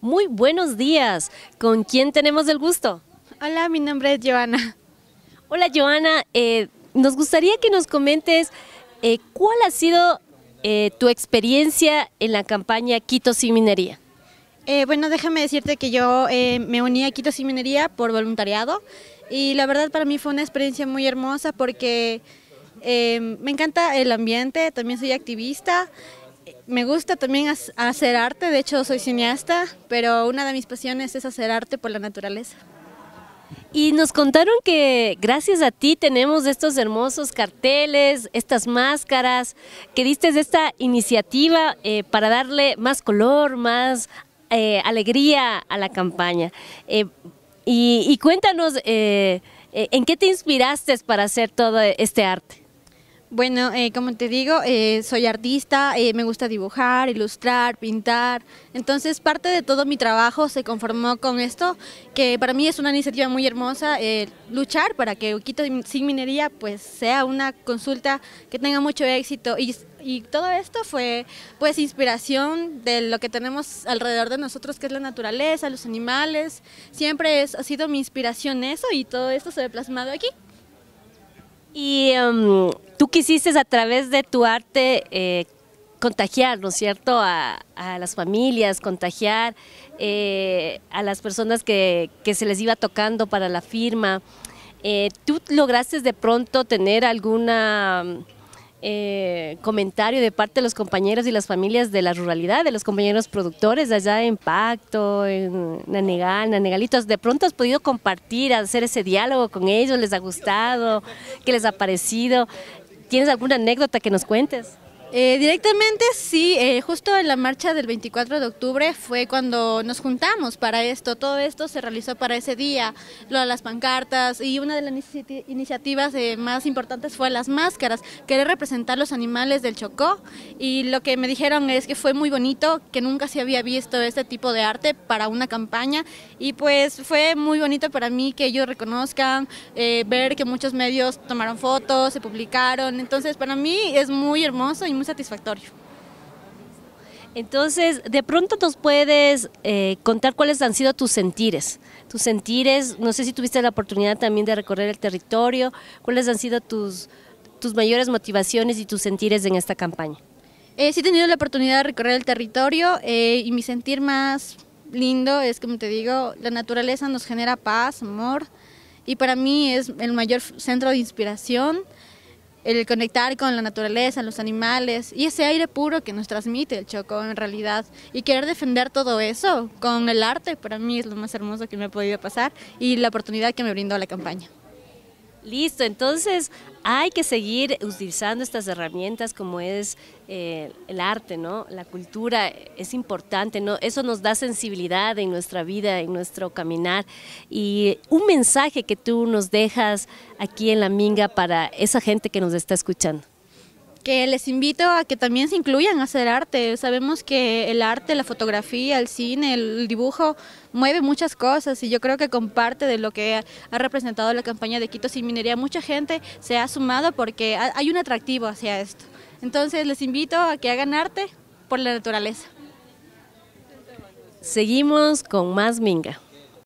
Muy buenos días. ¿Con quién tenemos el gusto? Hola, mi nombre es Joana. Hola, Joana. Eh, nos gustaría que nos comentes eh, cuál ha sido eh, tu experiencia en la campaña Quito Sin Minería. bueno, déjame decirte que yo me uní a Quito Sin Minería por voluntariado y la verdad para mí fue una experiencia muy hermosa porque me encanta el ambiente, también soy activista me gusta también hacer arte, de hecho soy cineasta, pero una de mis pasiones es hacer arte por la naturaleza. Y nos contaron que gracias a ti tenemos estos hermosos carteles, estas máscaras, que diste esta iniciativa eh, para darle más color, más eh, alegría a la campaña. Eh, y, cuéntanos, ¿en qué te inspiraste para hacer todo este arte? Bueno, eh, como te digo, eh, soy artista, eh, me gusta dibujar, ilustrar, pintar. Entonces, parte de todo mi trabajo se conformó con esto, que para mí es una iniciativa muy hermosa, luchar para que Quito Sin Minería pues, sea una consulta que tenga mucho éxito. Y, y, todo esto fue pues inspiración de lo que tenemos alrededor de nosotros, que es la naturaleza, los animales. Siempre es, ha sido mi inspiración eso y todo esto se ve plasmado aquí. Y em, tú quisiste a través de tu arte eh, contagiar, ¿no es cierto?, a, las familias, contagiar eh, a las personas que, que, se les iba tocando para la firma. Eh, ¿Tú lograste de pronto tener alguna eh, comentario de parte de los compañeros y las familias de la ruralidad, de los compañeros productores allá en Pacto, en Nanegal, Nanegalitos. ¿De pronto has podido compartir, hacer ese diálogo con ellos? ¿Les ha gustado? ¿Qué les ha parecido? ¿Tienes alguna anécdota que nos cuentes? Eh, directamente sí, eh, justo en la marcha del 24 de octubre fue cuando nos juntamos para esto, todo esto se realizó para ese día, lo de las pancartas y una de las iniciativas eh, más importantes fue las máscaras, querer representar los animales del Chocó y lo que me dijeron es que fue muy bonito, que nunca se había visto este tipo de arte para una campaña y pues fue muy bonito para mí que ellos reconozcan, ver que muchos medios tomaron fotos, se publicaron, entonces para mí es muy hermoso y muy satisfactorio. Entonces, de pronto nos puedes eh, contar cuáles han sido tus sentires. Tus sentires, no sé si tuviste la oportunidad también de recorrer el territorio, cuáles han sido tus, tus mayores motivaciones y tus sentires en esta campaña. Eh, sí he tenido la oportunidad de recorrer el territorio eh, y mi sentir más lindo es, como te digo, la naturaleza nos genera paz, amor y para mí es el mayor centro de inspiración el conectar con la naturaleza, los animales y ese aire puro que nos transmite el Choco en realidad. Y querer defender todo eso con el arte para mí es lo más hermoso que me ha podido pasar y la oportunidad que me brindó la campaña. Listo, entonces hay que seguir utilizando estas herramientas como es eh, el arte, ¿no? La cultura es importante, ¿no? Eso nos da sensibilidad en nuestra vida, en nuestro caminar. Y un mensaje que tú nos dejas aquí en La Minga para esa gente que nos está escuchando que les invito a que también se incluyan a hacer arte. Sabemos que el arte, la fotografía, el cine, el dibujo mueve muchas cosas y yo creo que con parte de lo que ha representado la campaña de Quito sin minería, mucha gente se ha sumado porque hay un atractivo hacia esto. Entonces les invito a que hagan arte por la naturaleza. Seguimos con más Minga.